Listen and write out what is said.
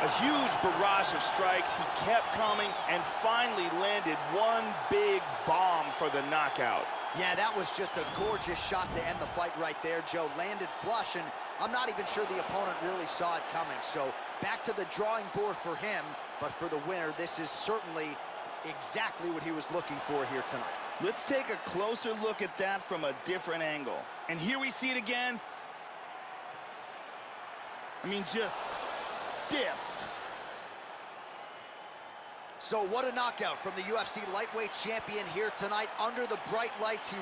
A huge barrage of strikes. He kept coming and finally landed one big bomb for the knockout. Yeah, that was just a gorgeous shot to end the fight right there, Joe. Landed flush, and I'm not even sure the opponent really saw it coming. So back to the drawing board for him, but for the winner, this is certainly exactly what he was looking for here tonight. Let's take a closer look at that from a different angle. And here we see it again. I mean, just stiff. So what a knockout from the UFC lightweight champion here tonight. Under the bright lights, he